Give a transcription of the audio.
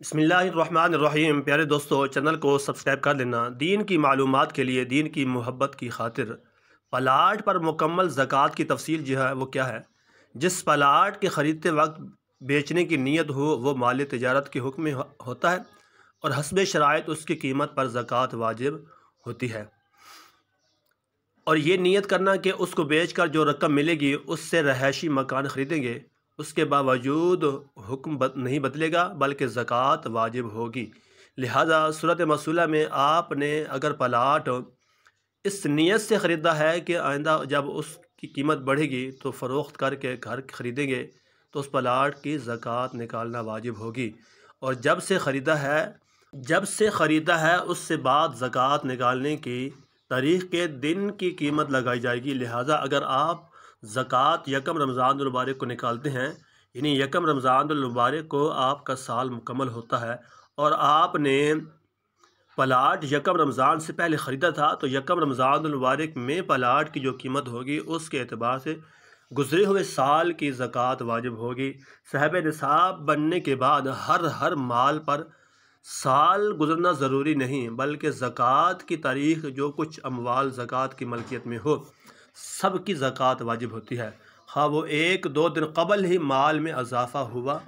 बसमीम प्यारे दोस्तों, चैनल को सब्सक्राइब कर लेना। दीन की मालूम के लिए, दीन की मोहब्बत की खातिर। पलाट पर मुकम्मल ज़क़़त की तफसील जो है, वो क्या है? जिस पलाट के ख़रीदते वक्त बेचने की नीयत हो, वो माल तजारत के हुक्म में होता है और हसब शराइ उसकी कीमत पर ज़क़़त वाजिब होती है। और ये नीयत करना कि उसको बेच कर जो रकम मिलेगी, उससे रहायशी मकान ख़रीदेंगे। उसके बावजूद हुक्म बद, नहीं बदलेगा बल्कि ज़क़़त वाजिब होगी। लिहाजा सूरत मसूला में आपने अगर पलाट इस नीयत से ख़रीदा है कि आइंदा जब उसकी कीमत बढ़ेगी तो फ़रोख्त करके घर ख़रीदेंगे तो उस पलाट की ज़क़़त निकालना वाजिब होगी। और जब से ख़रीदा है जब से ख़रीदा है उससे बाद ज़क़़त निकालने की तारीख़ के दिन की कीमत लगाई जाएगी। लिहाजा अगर आप ज़क़़त यकम रमज़ान मुबारक को निकालते हैं। यानी यकम रमज़ान मुबारक को आपका साल मुकम्मल होता है। और आपने पलाट यकम रमज़ान से पहले ख़रीदा था तो यकम रमज़ान मुबारक में पलाट की जो कीमत होगी, उसके अतबार से गुजरे हुए साल की ज़क़़त वाजिब होगी। साहब निसाब बनने के बाद हर हर माल पर साल गुजरना ज़रूरी नहीं, बल्कि ज़क़़त की तारीख़ जो कुछ अमवाल ज़क़़त की मलकियत में हो। सब की ज़क़़त वाजिब होती है। हाँ वो एक दो दिन कबल ही माल में इजाफ़ा हुआ।